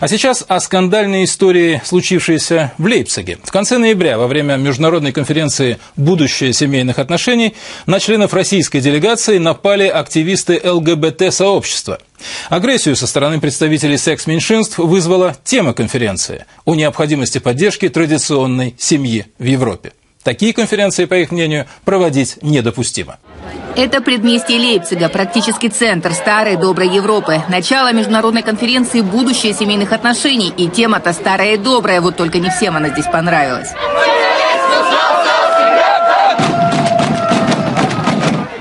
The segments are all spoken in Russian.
А сейчас о скандальной истории, случившейся в Лейпциге. В конце ноября, во время международной конференции «Будущее семейных отношений», на членов российской делегации напали активисты ЛГБТ-сообщества. Агрессию со стороны представителей секс-меньшинств вызвала тема конференции о необходимости поддержки традиционной семьи в Европе. Такие конференции, по их мнению, проводить недопустимо. Это предместье Лейпцига, практически центр старой доброй Европы. Начало международной конференции «Будущее семейных отношений». И тема-то старая и добрая, вот только не всем она здесь понравилась.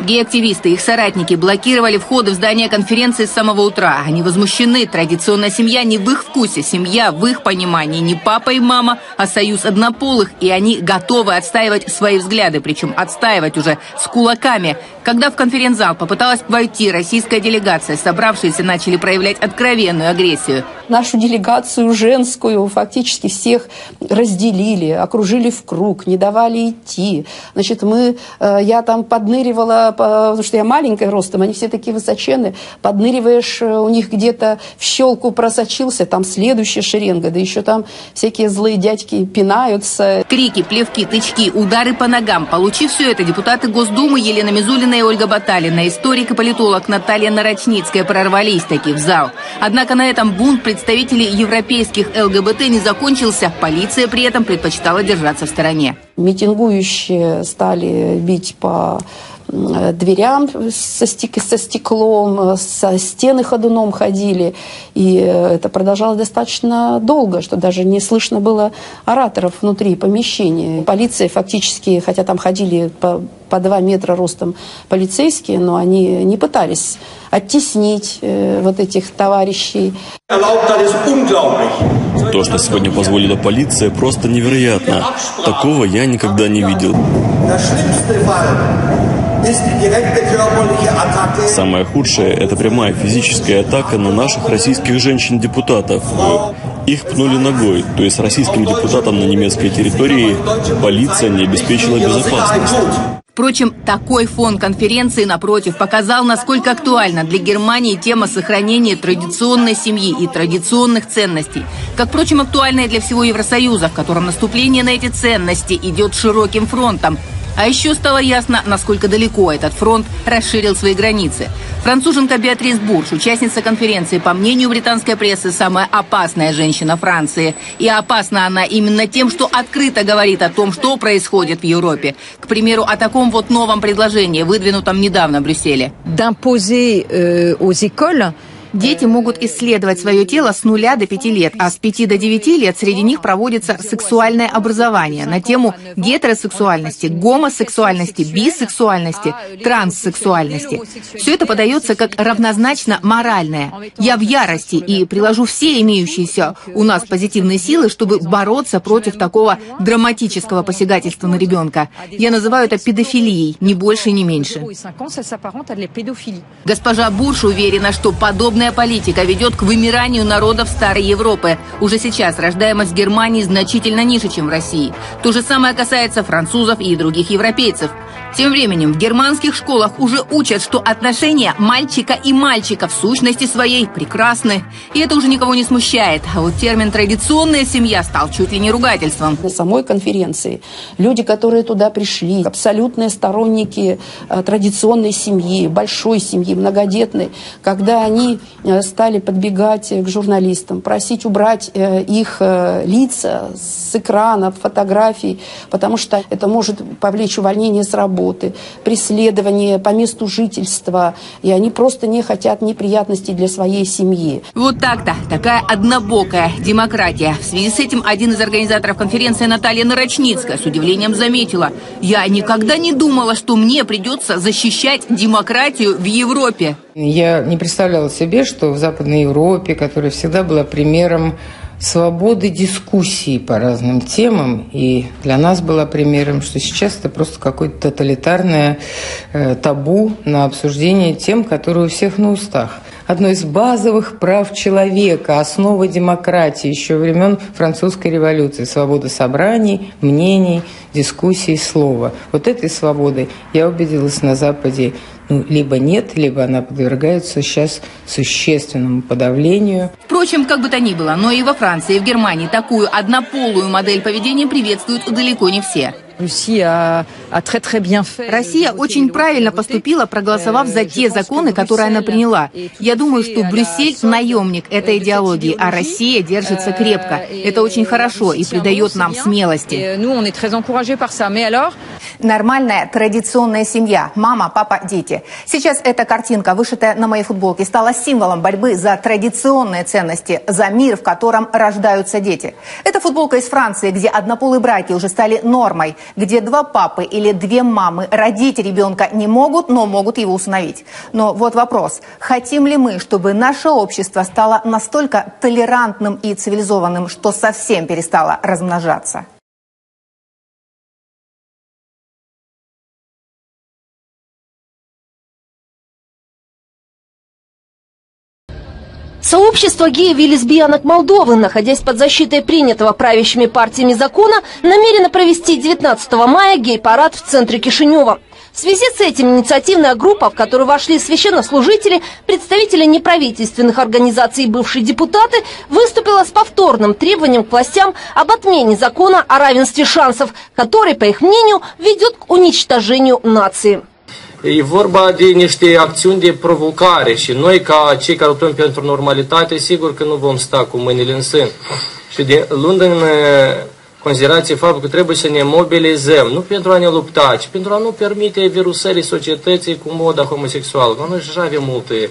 Гей-активисты и их соратники блокировали входы в здание конференции с самого утра. Они возмущены. Традиционная семья не в их вкусе. Семья в их понимании не папа и мама, а союз однополых. И они готовы отстаивать свои взгляды, причем отстаивать уже с кулаками. Когда в конференц-зал попыталась войти российская делегация, собравшиеся начали проявлять откровенную агрессию. Нашу делегацию женскую фактически всех разделили, окружили в круг, не давали идти. Значит, мы, э, я там подныривала потому что я маленькая ростом, они все такие высоченные, подныриваешь, э, у них где-то в щелку просочился, там следующая шеренга, да еще там всякие злые дядьки пинаются. Крики, плевки, тычки, удары по ногам. Получив все это, депутаты Госдумы Елена Мизулина и Ольга Баталина, историк и политолог Наталья Нарочницкая прорвались таки в зал. Однако на этом бунт представителей европейских ЛГБТ не закончился. Полиция при этом предпочитала держаться в стороне. Митингующие стали бить по дверям со, стек со стеклом, э, со стены ходуном ходили. И э, это продолжалось достаточно долго, что даже не слышно было ораторов внутри помещения. Полиция фактически, хотя там ходили по, по два метра ростом полицейские, но они не пытались оттеснить э, вот этих товарищей. То, что сегодня позволила полиция, просто невероятно. Такого я никогда не видел. Самое худшее – это прямая физическая атака на наших российских женщин-депутатов. Их пнули ногой, то есть российским депутатам на немецкой территории полиция не обеспечила безопасность. Впрочем, такой фон конференции, напротив, показал, насколько актуальна для Германии тема сохранения традиционной семьи и традиционных ценностей. Как, впрочем, актуальна и для всего Евросоюза, в котором наступление на эти ценности идет широким фронтом. А еще стало ясно, насколько далеко этот фронт расширил свои границы. Француженка Беатрис Бурш, участница конференции, по мнению британской прессы, самая опасная женщина Франции. И опасна она именно тем, что открыто говорит о том, что происходит в Европе. К примеру, о таком вот новом предложении, выдвинутом недавно в Брюсселе. D'imposer euh, aux écoles Дети могут исследовать свое тело с нуля до пяти лет, а с пяти до девяти лет среди них проводится сексуальное образование на тему гетеросексуальности, гомосексуальности, бисексуальности, транссексуальности. Все это подается как равнозначно моральное. Я в ярости и приложу все имеющиеся у нас позитивные силы, чтобы бороться против такого драматического посягательства на ребенка. Я называю это педофилией, ни больше, ни меньше. Госпожа Бурш уверена, что подобное Подобная политика ведет к вымиранию народов Старой Европы. Уже сейчас рождаемость в Германии значительно ниже, чем в России. То же самое касается французов и других европейцев. Тем временем в германских школах уже учат, что отношения мальчика и мальчика в сущности своей прекрасны. И это уже никого не смущает. А вот термин «традиционная семья» стал чуть ли не ругательством. На самой конференции люди, которые туда пришли, абсолютные сторонники э, традиционной семьи, большой семьи, многодетной, когда они стали подбегать к журналистам, просить убрать э, их лица с экранов, фотографий, потому что это может повлечь увольнение с работы, преследование по месту жительства, и они просто не хотят неприятностей для своей семьи. Вот так-то, такая однобокая демократия. В связи с этим один из организаторов конференции Наталья Нарочницкая с удивлением заметила, я никогда не думала, что мне придется защищать демократию в Европе. Я не представляла себе, что в Западной Европе, которая всегда была примером свободы дискуссии по разным темам. И для нас было примером, что сейчас это просто какое-то тоталитарное э, табу на обсуждение тем, которые у всех на устах. Одно из базовых прав человека, основа демократии еще времен французской революции. Свобода собраний, мнений, дискуссий, слова. Вот этой свободой я убедилась на Западе ну, либо нет, либо она подвергается сейчас существенному подавлению. Впрочем, как бы то ни было, но и во Франции, и в Германии такую однополую модель поведения приветствуют далеко не все. Россия очень правильно поступила, проголосовав за те законы, которые она приняла. Я думаю, что Брюссель – наемник этой идеологии, а Россия держится крепко. Это очень хорошо и придает нам смелости. Нормальная традиционная семья. Мама, папа, дети. Сейчас эта картинка, вышитая на моей футболке, стала символом борьбы за традиционные ценности, за мир, в котором рождаются дети. Это футболка из Франции, где однополые браки уже стали нормой где два папы или две мамы родить ребенка не могут, но могут его усыновить. Но вот вопрос, хотим ли мы, чтобы наше общество стало настолько толерантным и цивилизованным, что совсем перестало размножаться? Сообщество геев и лесбиянок Молдовы, находясь под защитой принятого правящими партиями закона, намерено провести 19 мая гей-парад в центре Кишинева. В связи с этим инициативная группа, в которую вошли священнослужители, представители неправительственных организаций и бывшие депутаты, выступила с повторным требованием к властям об отмене закона о равенстве шансов, который, по их мнению, ведет к уничтожению nации. E vorba de niște acțiuni de provocare și noi, ca cei care luptăm pentru normalitate, sigur că nu vom sta cu mâinile în sân. Și de, luând în considerație faptul că trebuie să ne mobilizăm, nu pentru a ne lupta, ci pentru a nu permite virusării societății cu moda homosexuală. Noi deja avem multe,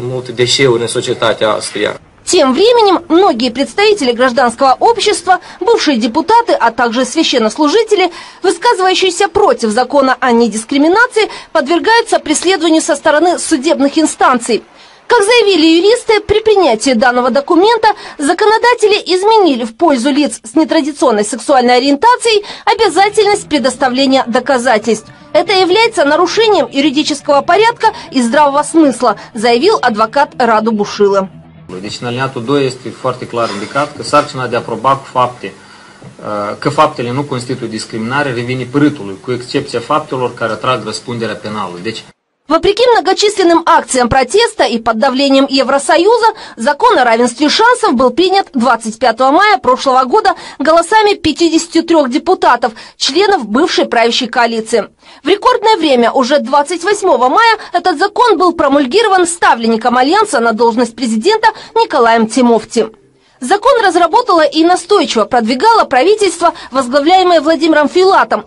multe deșeuri în societatea asta. Тем временем многие представители гражданского общества, бывшие депутаты, а также священнослужители, высказывающиеся против закона о недискриминации, подвергаются преследованию со стороны судебных инстанций. Как заявили юристы, при принятии данного документа законодатели изменили в пользу лиц с нетрадиционной сексуальной ориентацией обязательность предоставления доказательств. Это является нарушением юридического порядка и здравого смысла, заявил адвокат Раду Бушила. Deci în alineatul 2 este foarte clar indicat că sarcina de a proba cu fapte că faptele nu constituie discriminare revine părâtului, cu excepția faptelor care atrag răspunderea penală. Deci Вопреки многочисленным акциям протеста и под давлением Евросоюза, закон о равенстве шансов был принят 25 мая прошлого года голосами 53 депутатов, членов бывшей правящей коалиции. В рекордное время, уже 28 мая, этот закон был промульгирован ставленником Альянса на должность президента Николаем Тимофти. Закон разработало и настойчиво продвигало правительство, возглавляемое Владимиром Филатом,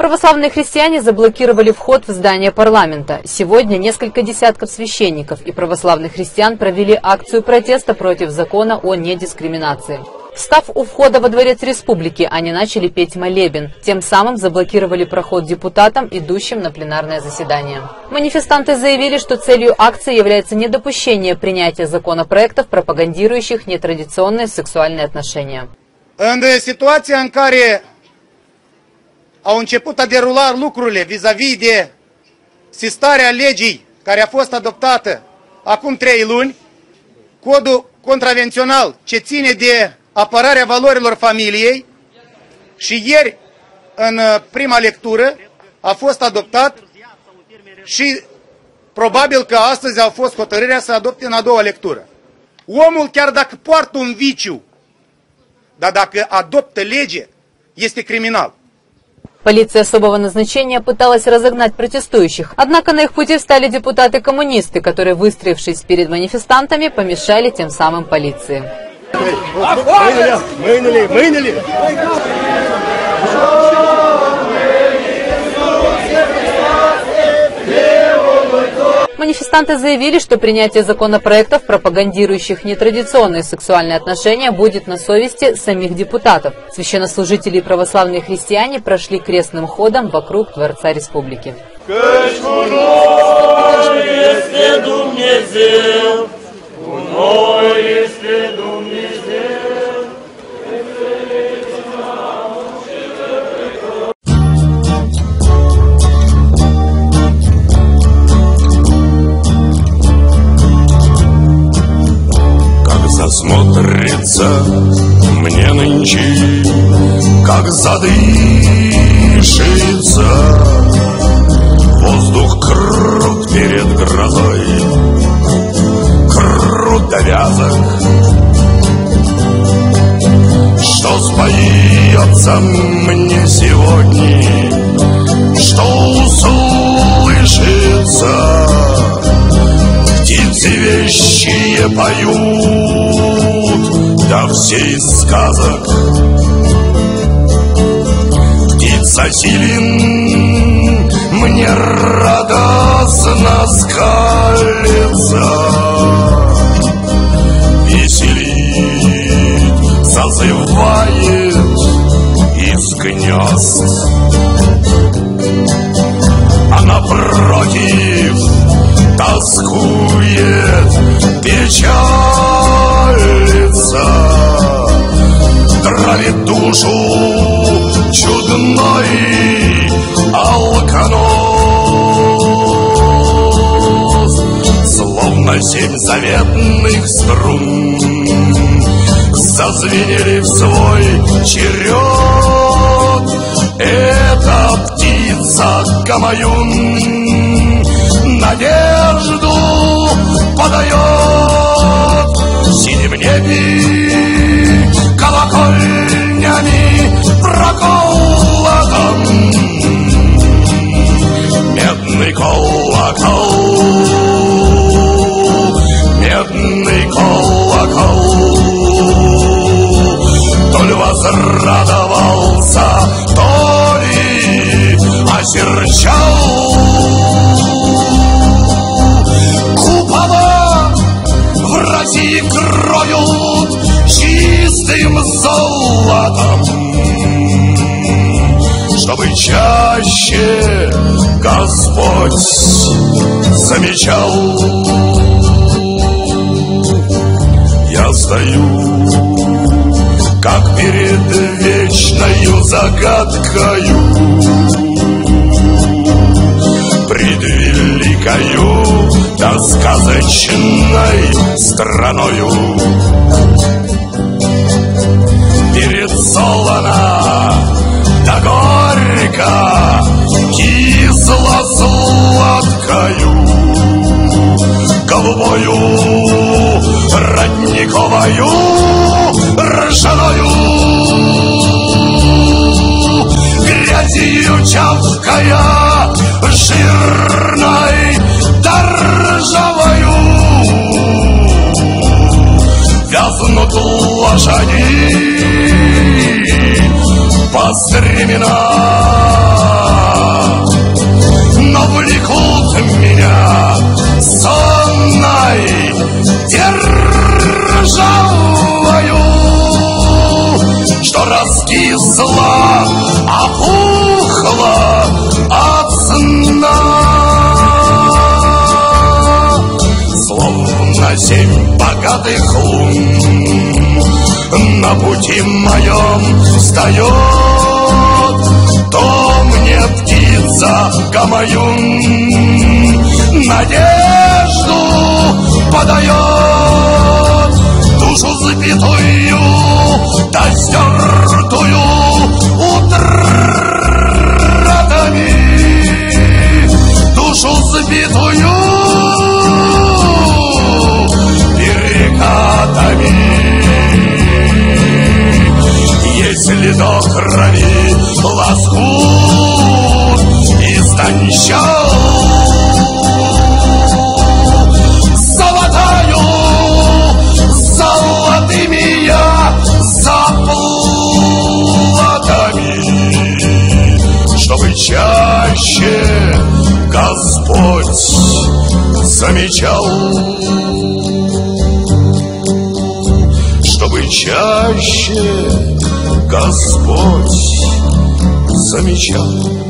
Православные христиане заблокировали вход в здание парламента. Сегодня несколько десятков священников и православных христиан провели акцию протеста против закона о недискриминации. Встав у входа во Дворец Республики, они начали петь молебен. Тем самым заблокировали проход депутатам, идущим на пленарное заседание. Манифестанты заявили, что целью акции является недопущение принятия законопроектов, пропагандирующих нетрадиционные сексуальные отношения. Situația în care au început a derula lucrurile vis-a-vis -vis de sistarea legii care a fost adoptată acum trei luni, codul contravențional ce ține de apărarea valorilor familiei și ieri în uh, prima lectură a fost adoptat și probabil că astăzi a fost hotărârea să adopte în a doua lectură. Omul chiar dacă poartă un viciu, dar dacă adoptă lege, este criminal. Полиция особого назначения пыталась разогнать протестующих, однако на их пути встали депутаты-коммунисты, которые, выстроившись перед манифестантами, помешали тем самым полиции. Мынули, мынули, мынули. Манифестанты заявили, что принятие законопроектов, пропагандирующих нетрадиционные сексуальные отношения, будет на совести самих депутатов. Священнослужители и православные христиане прошли крестным ходом вокруг Дворца Республики. засмотрится мне нынче, как зады. Сказок. Птица силен мне радостно скалится. Веселит, зазывает из гнезд. А напротив тоскует, печалится душу чудной алконоз Словно семь заветных струн Зазвенели в свой черед. Это птица Камаюн Надежду подает. Синим небе проколотом Медный колокол. Медный колокол. То ли возрадовался, то ли осерчал в России кроют чистым золотом Чтобы чаще Господь замечал. Я стою, как перед вечною загадкою Пред великою да сказочной страною. Перед солона да горько кисло-сладкою Голубою родниковою ржаною Грязью чавкая жирной доржавою Вязнут лошади по стремена раскисла, опухла от сна. Словно семь богатых лун На пути моем встает То мне птица Гамаюн Надежду подает. Душу запятую, да утратами Господь замечал Чтобы чаще Господь замечал